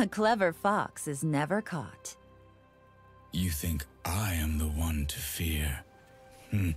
A clever fox is never caught. You think I am the one to fear? Hmm.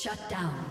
Shut down.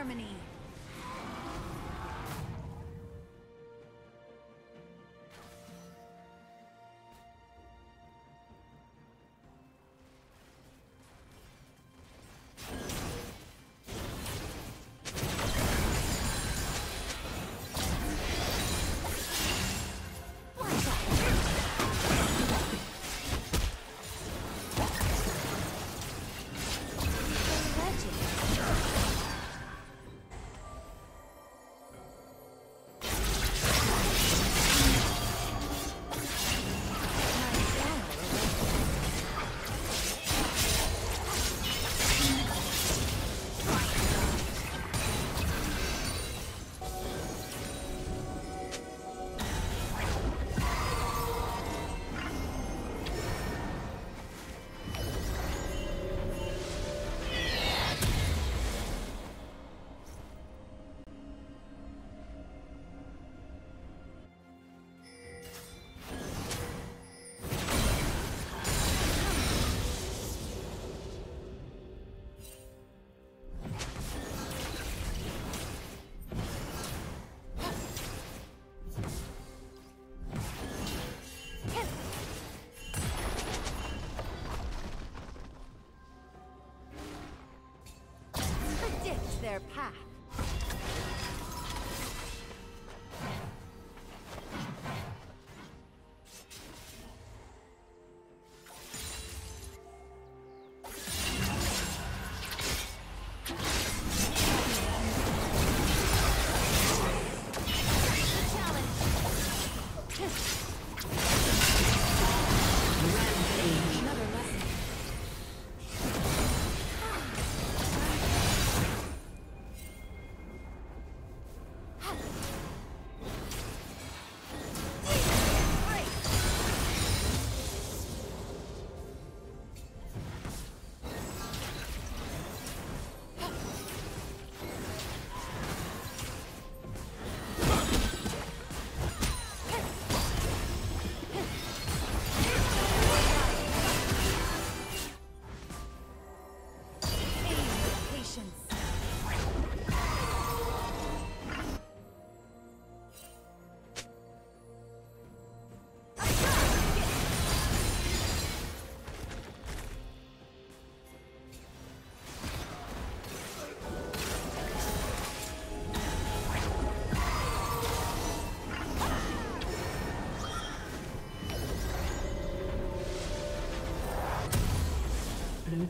harmony. Their path.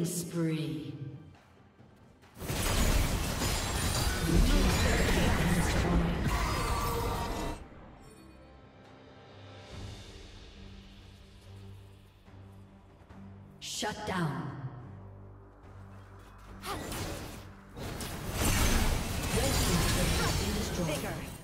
Killing spree. Shut down. Vigor.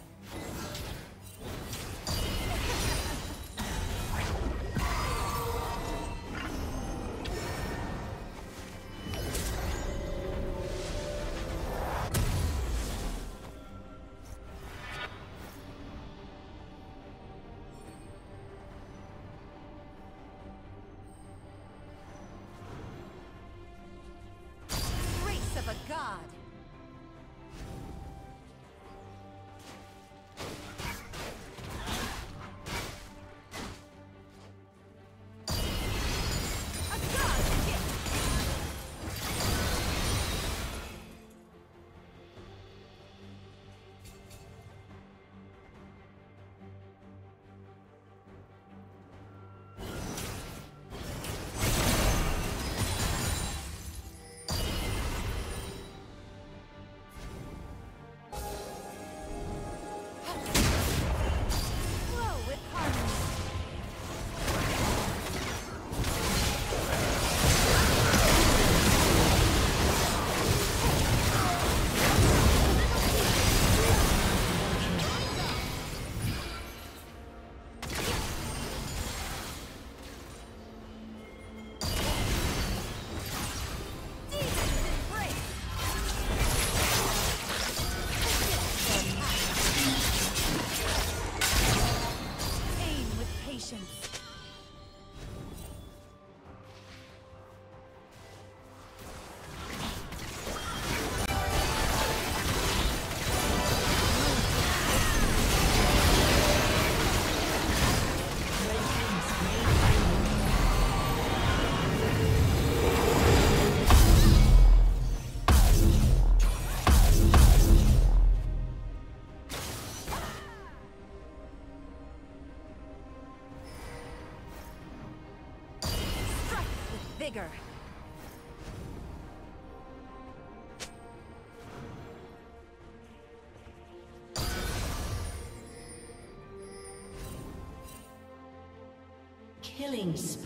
Vigor. Killing spree.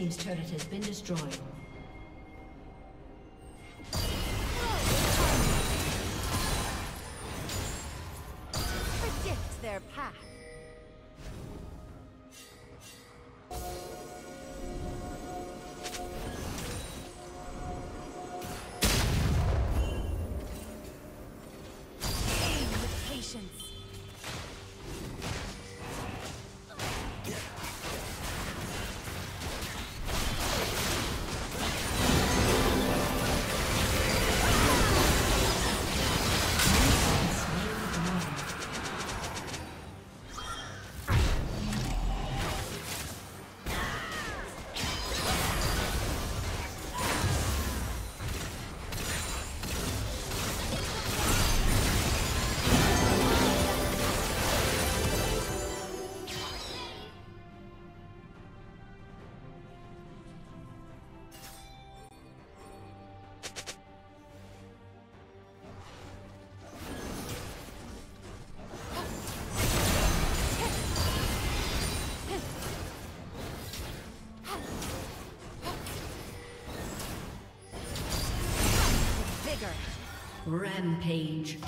Team's turret has been destroyed. Predict their path. Rampage.